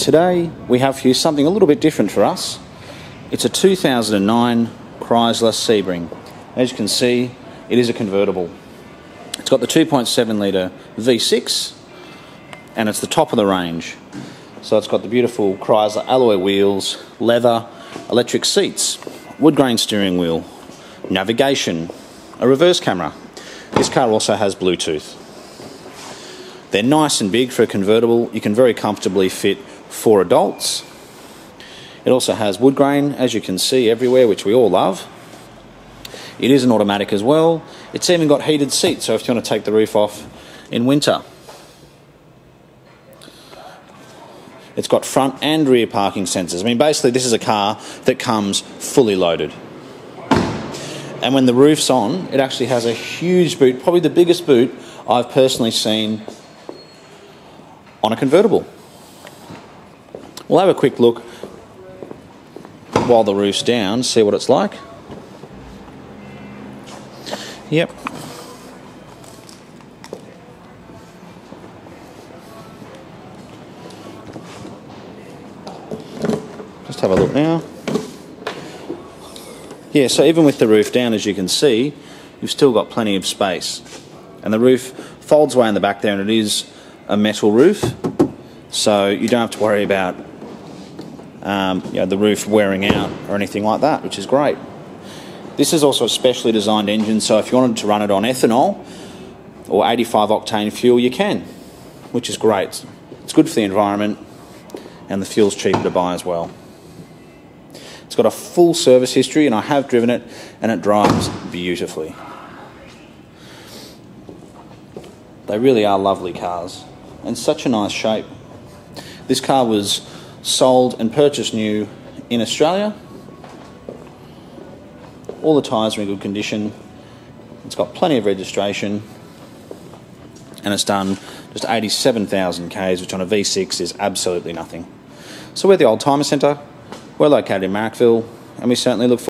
Today we have for you something a little bit different for us. It's a 2009 Chrysler Sebring. As you can see, it is a convertible. It's got the 2.7 litre V6 and it's the top of the range. So it's got the beautiful Chrysler alloy wheels, leather, electric seats, wood grain steering wheel, navigation, a reverse camera. This car also has Bluetooth. They're nice and big for a convertible. You can very comfortably fit four adults. It also has wood grain, as you can see everywhere, which we all love. It is an automatic as well. It's even got heated seats, so if you want to take the roof off in winter. It's got front and rear parking sensors. I mean, basically, this is a car that comes fully loaded. And when the roof's on, it actually has a huge boot, probably the biggest boot I've personally seen on a convertible. We'll have a quick look while the roof's down, see what it's like. Yep. Just have a look now. Yeah, so even with the roof down, as you can see, you've still got plenty of space. And the roof folds away in the back there, and it is a metal roof, so you don't have to worry about um, you know, the roof wearing out or anything like that, which is great. This is also a specially designed engine, so if you wanted to run it on ethanol or 85 octane fuel, you can, which is great. It's good for the environment, and the fuel's cheaper to buy as well. It's got a full service history, and I have driven it, and it drives beautifully. They really are lovely cars, and such a nice shape. This car was sold and purchased new in Australia. All the tyres are in good condition. It's got plenty of registration, and it's done just 87,000 k's, which on a V6 is absolutely nothing. So we're the Oldtimer Centre. We're located in Marrickville, and we certainly look forward